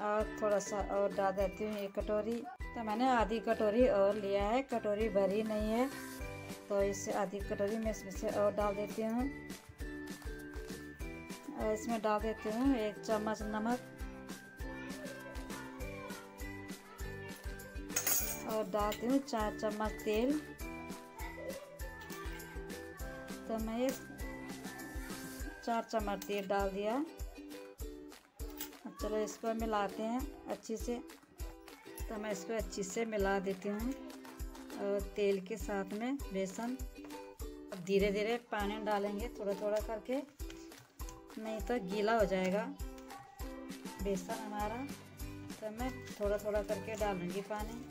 और थोड़ा सा और डाल देती हूँ एक कटोरी। तो मैंने आधी कटोरी और लिया है, कटोरी भरी नहीं है। तो इसे आधी कटोरी में इसमें से और डाल देती हूँ। और इसमें डाल देती हूँ एक चम्मच नमक। और डालती हूँ चार चम्मच तेल। तो मैं चार चम्मच तेल डाल दिया। चलो इसको मिलाते हैं अच्छे से। तो मैं इसको अच्छे से मिला देती हूँ। और तेल के साथ में बेसन। अब धीरे धीरे पानी डालेंगे थोड़ा थोड़ा करके। नहीं तो गीला हो जाएगा बेसन हमारा। तो मैं थोड़ा थोड़ा करके डालूँगी पानी।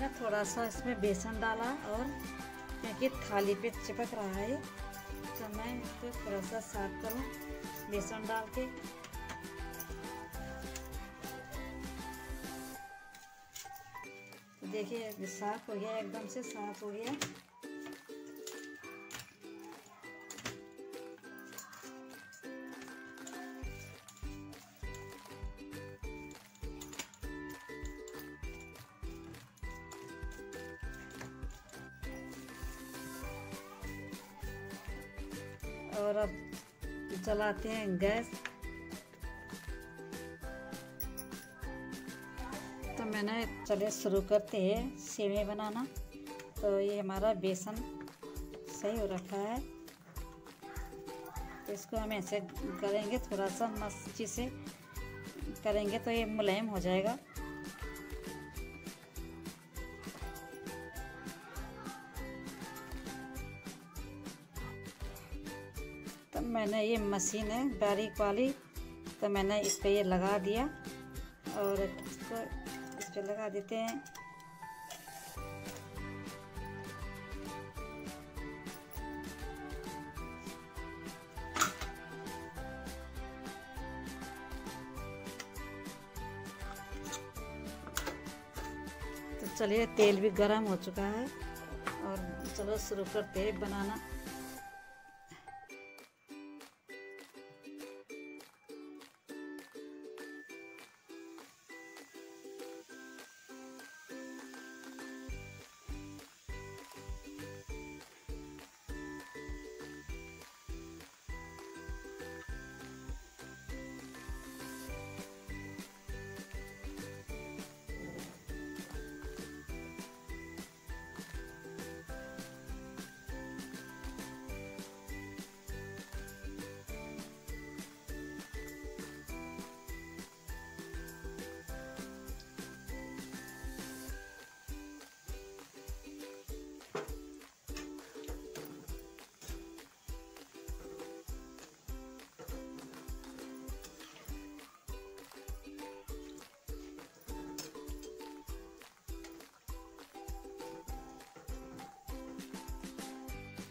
मैंने थोड़ा सा इसमें बेसन डाला और क्योंकि थाली पे चिपक रहा है तो मैं इसको थोड़ा सा साफ़ करूँ बेसन डाल के। देखिए, साफ़ हो गया, एकदम से साफ़ हो गया। और अब जलाते हैं गैस। तो मैंने चले शुरू करते हैं सेवे बनाना। तो ये हमारा बेसन सही हो रखा है। तो इसको हम ऐसे करेंगे, थोड़ा सा मस्ती से करेंगे तो ये मुलायम हो जाएगा। तो मैंने ये मशीन है, बारीक वाली तो मैंने इस पर ये लगा दिया और इसको इस पर लगा देते हैं। तो चलिए, तेल भी गर्म हो चुका है और चलो शुरू करते हैं बनाना।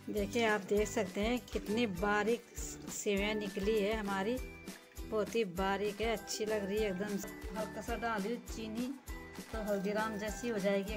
देखिए, आप देख सकते हैं कितनी बारीक सेवैं निकली है हमारी। बहुत ही बारीक है, अच्छी लग रही है एकदम। हल्का सा डाली चीनी तो हल्दीराम जैसी हो जाएगी।